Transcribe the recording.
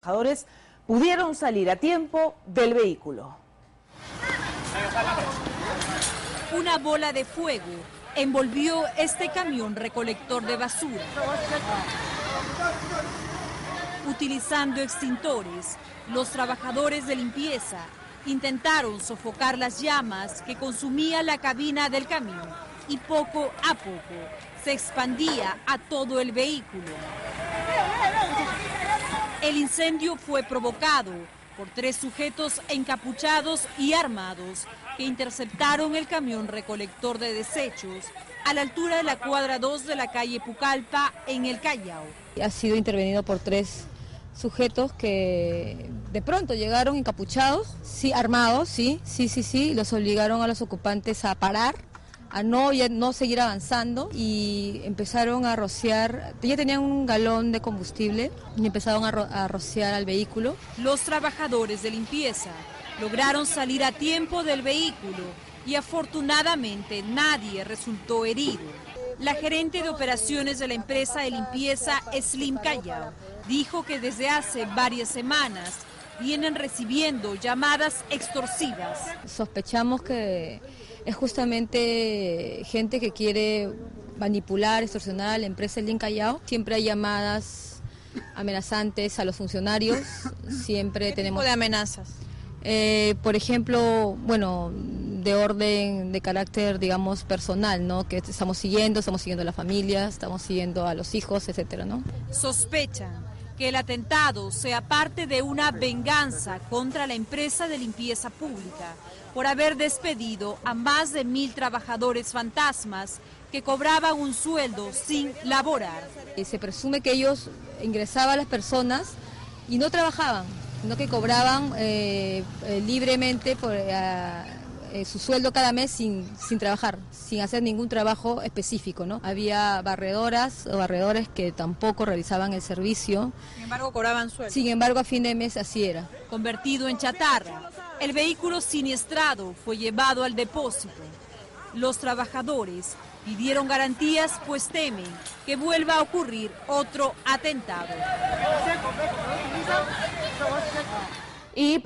trabajadores pudieron salir a tiempo del vehículo. Una bola de fuego envolvió este camión recolector de basura. Utilizando extintores, los trabajadores de limpieza intentaron sofocar las llamas que consumía la cabina del camión y poco a poco se expandía a todo el vehículo. El incendio fue provocado por tres sujetos encapuchados y armados que interceptaron el camión recolector de desechos a la altura de la cuadra 2 de la calle Pucallpa en el Callao. Ha sido intervenido por tres sujetos que de pronto llegaron encapuchados, sí, armados, sí, sí, sí, sí, los obligaron a los ocupantes a parar a no, no seguir avanzando y empezaron a rociar, ya tenían un galón de combustible y empezaron a, a rociar al vehículo. Los trabajadores de limpieza lograron salir a tiempo del vehículo y afortunadamente nadie resultó herido. La gerente de operaciones de la empresa de limpieza Slim Callao dijo que desde hace varias semanas vienen recibiendo llamadas extorsivas. Sospechamos que es justamente gente que quiere manipular, extorsionar a la empresa Link Callao. Siempre hay llamadas amenazantes a los funcionarios, siempre ¿Qué tenemos... tipo de amenazas? Eh, por ejemplo, bueno, de orden, de carácter, digamos, personal, ¿no? Que estamos siguiendo, estamos siguiendo a la familia, estamos siguiendo a los hijos, etcétera, ¿no? Sospechan que el atentado sea parte de una venganza contra la empresa de limpieza pública por haber despedido a más de mil trabajadores fantasmas que cobraban un sueldo sin laborar. Y se presume que ellos ingresaban a las personas y no trabajaban, sino que cobraban eh, eh, libremente por, eh, su sueldo cada mes sin, sin trabajar, sin hacer ningún trabajo específico. ¿no? Había barredoras o barredores que tampoco realizaban el servicio. Sin embargo, cobraban sueldo. Sin embargo, a fin de mes así era. Convertido en chatarra, el vehículo siniestrado fue llevado al depósito. Los trabajadores pidieron garantías pues temen que vuelva a ocurrir otro atentado. Y